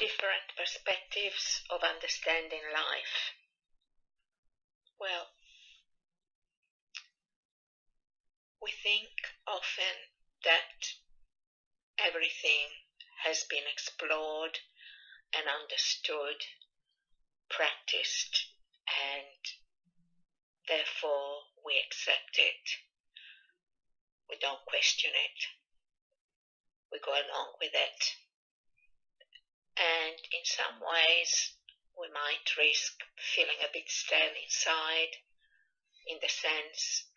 different perspectives of understanding life. Well, we think often that everything has been explored and understood, practiced, and therefore we accept it. We don't question it. We go along with it. And in some ways, we might risk feeling a bit stale inside in the sense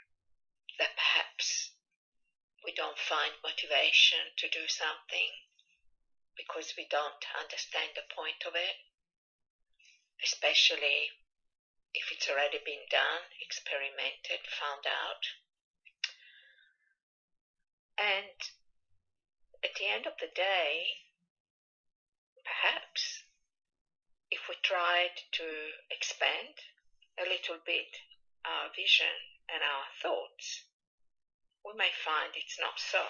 that perhaps we don't find motivation to do something because we don't understand the point of it, especially if it's already been done, experimented, found out. And at the end of the day, perhaps if we tried to expand a little bit our vision and our thoughts, we may find it's not so.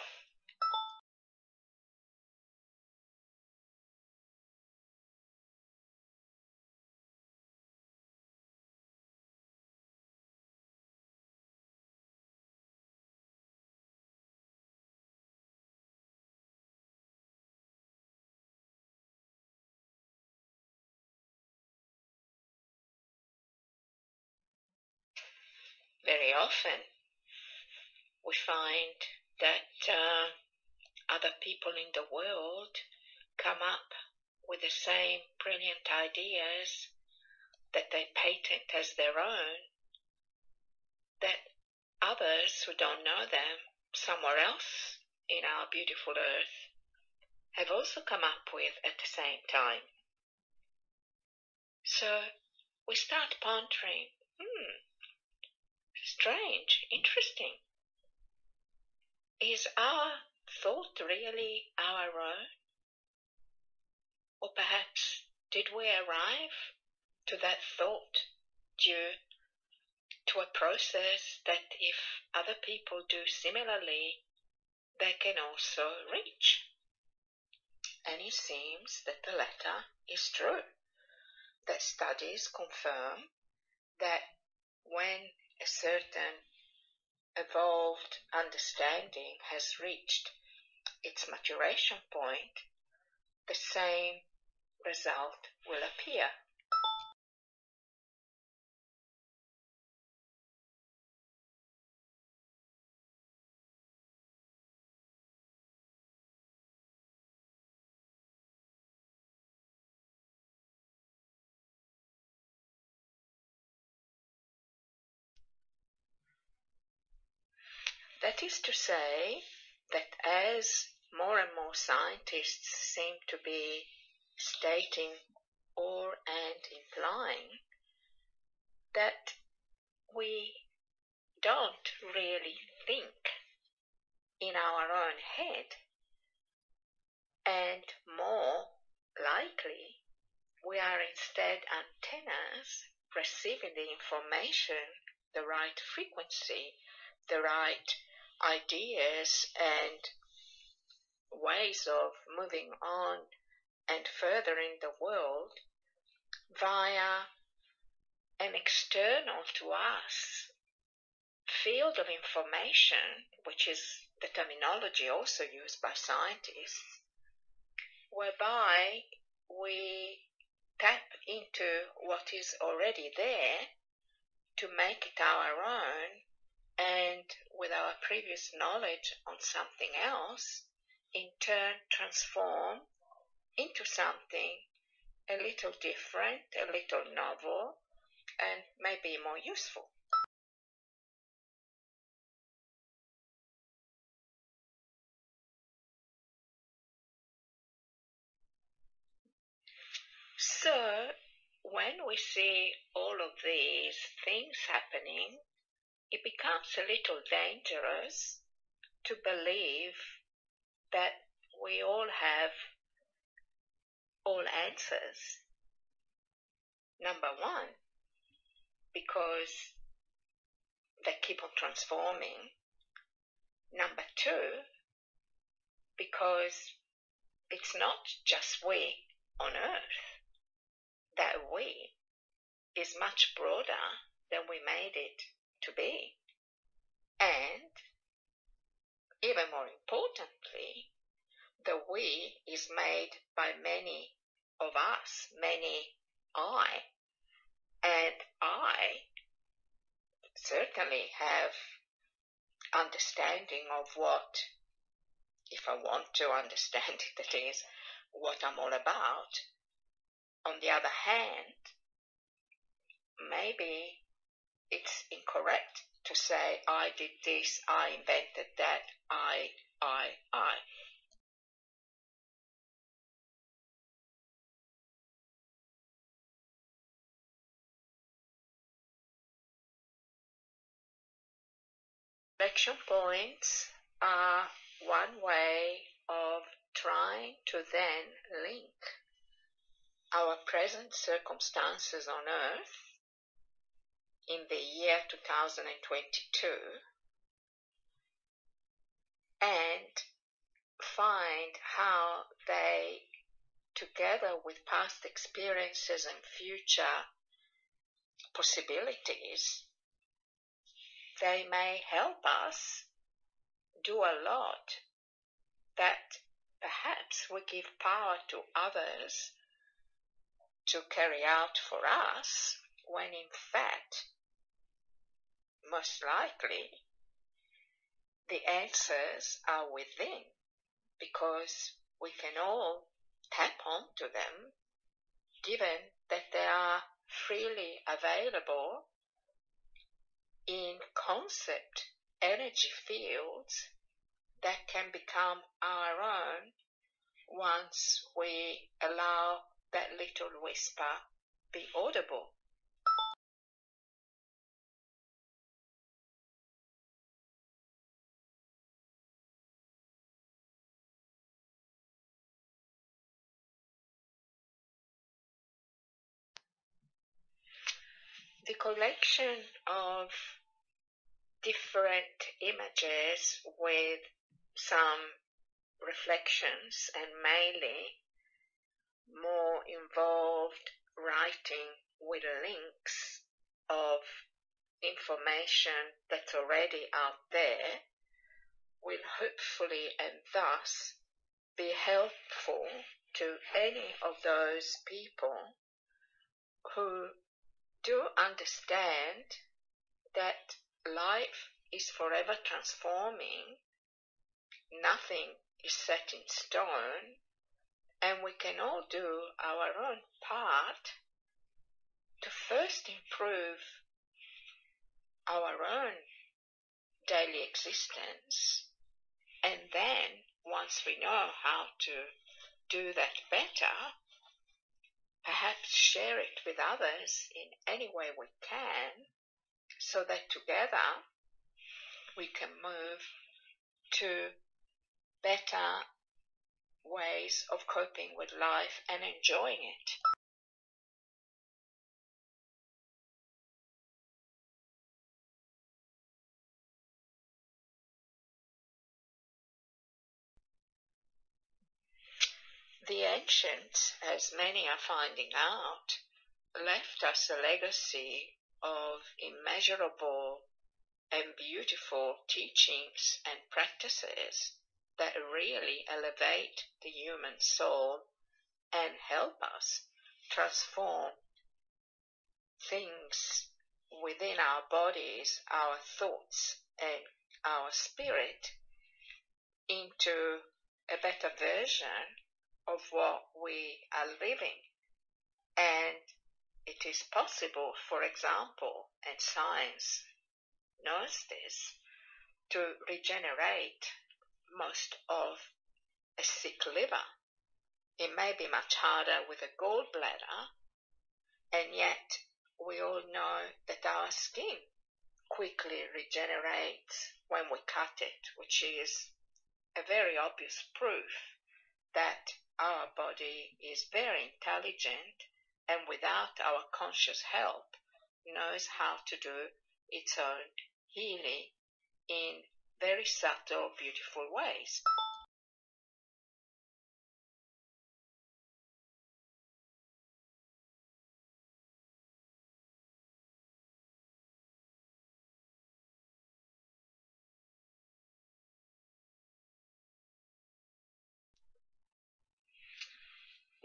Very often we find that uh, other people in the world come up with the same brilliant ideas that they patent as their own, that others who don't know them somewhere else in our beautiful earth have also come up with at the same time. So we start pondering, hmm, strange, interesting. Is our thought really our own? Or perhaps did we arrive to that thought due to a process that if other people do similarly, they can also reach? And it seems that the latter is true. That studies confirm that when a certain evolved understanding has reached its maturation point, the same result will appear. That is to say that as more and more scientists seem to be stating or and implying that we don't really think in our own head and more likely we are instead antennas receiving the information the right frequency the right ideas and ways of moving on and furthering the world via an external to us field of information, which is the terminology also used by scientists, whereby we tap into what is already there to make it our own and with our previous knowledge on something else, in turn transform into something a little different, a little novel, and maybe more useful. So, when we see all of these things happening, it becomes a little dangerous to believe that we all have all answers. Number one, because they keep on transforming. Number two, because it's not just we on earth, that we, is much broader than we made it to be. And even more importantly, the we is made by many of us, many I. And I certainly have understanding of what, if I want to understand it, that is, what I'm all about. On the other hand, maybe it's incorrect to say, I did this, I invented that, I, I, I. Reflection points are one way of trying to then link our present circumstances on earth in the year 2022 and find how they, together with past experiences and future possibilities, they may help us do a lot that perhaps we give power to others to carry out for us when in fact most likely the answers are within because we can all tap onto them given that they are freely available in concept energy fields that can become our own once we allow that little whisper be audible. Collection of different images with some reflections and mainly more involved writing with links of information that's already out there will hopefully and thus be helpful to any of those people who do understand that life is forever transforming, nothing is set in stone, and we can all do our own part to first improve our own daily existence, and then once we know how to do that better, perhaps share it with others in any way we can so that together we can move to better ways of coping with life and enjoying it. The ancients, as many are finding out, left us a legacy of immeasurable and beautiful teachings and practices that really elevate the human soul and help us transform things within our bodies, our thoughts, and our spirit into a better version of what we are living. And it is possible, for example, and science knows this, to regenerate most of a sick liver. It may be much harder with a gallbladder, and yet we all know that our skin quickly regenerates when we cut it, which is a very obvious proof that our body is very intelligent and without our conscious help knows how to do its own healing in very subtle, beautiful ways.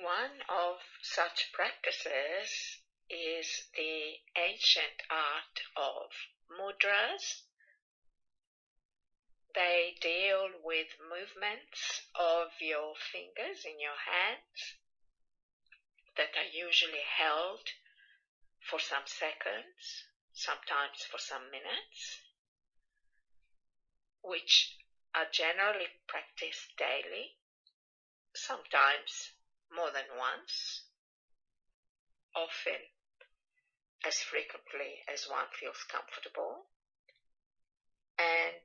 One of such practices is the ancient art of mudras. They deal with movements of your fingers in your hands that are usually held for some seconds, sometimes for some minutes, which are generally practiced daily, sometimes more than once, often as frequently as one feels comfortable. And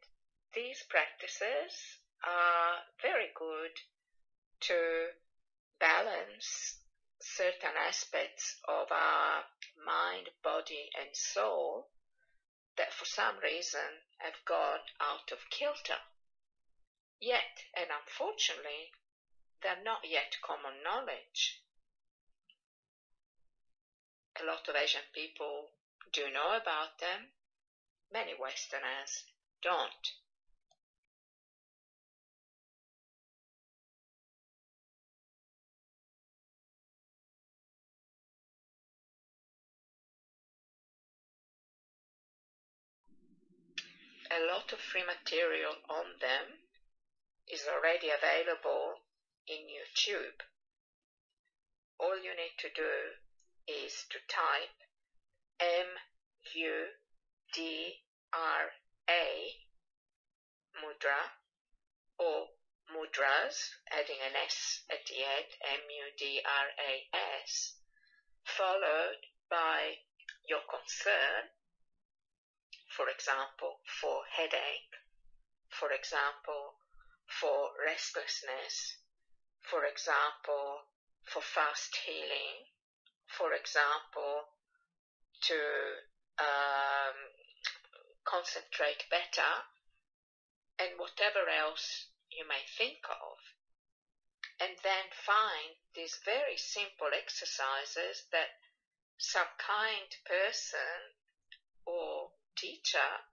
these practices are very good to balance certain aspects of our mind, body, and soul that for some reason have gone out of kilter. Yet, and unfortunately, they're not yet common knowledge a lot of Asian people do know about them, many Westerners don't. A lot of free material on them is already available in YouTube. All you need to do is to type M U D R A mudra or mudras, adding an S at the end, M U D R A S, followed by your concern, for example, for headache, for example, for restlessness, for example, for fast healing, for example, to um, concentrate better, and whatever else you may think of. And then find these very simple exercises that some kind person or teacher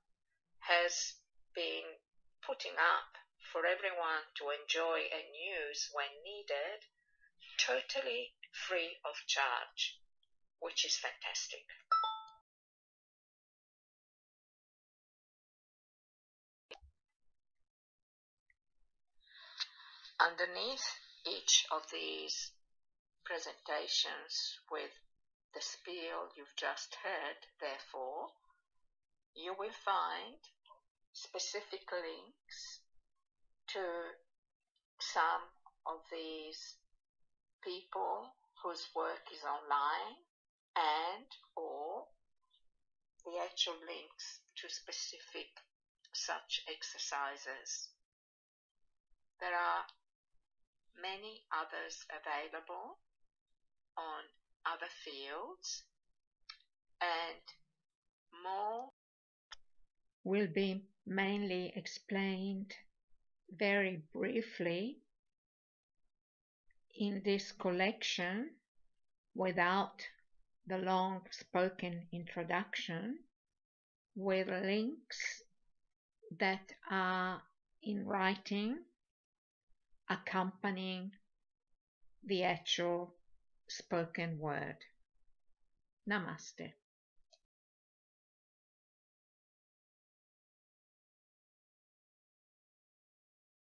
has been putting up for everyone to enjoy and use when needed, totally free of charge, which is fantastic. Underneath each of these presentations with the spiel you've just heard, therefore, you will find specific links to some of these people whose work is online and or the actual links to specific such exercises. There are many others available on other fields and more will be mainly explained very briefly in this collection without the long spoken introduction with links that are in writing accompanying the actual spoken word. Namaste.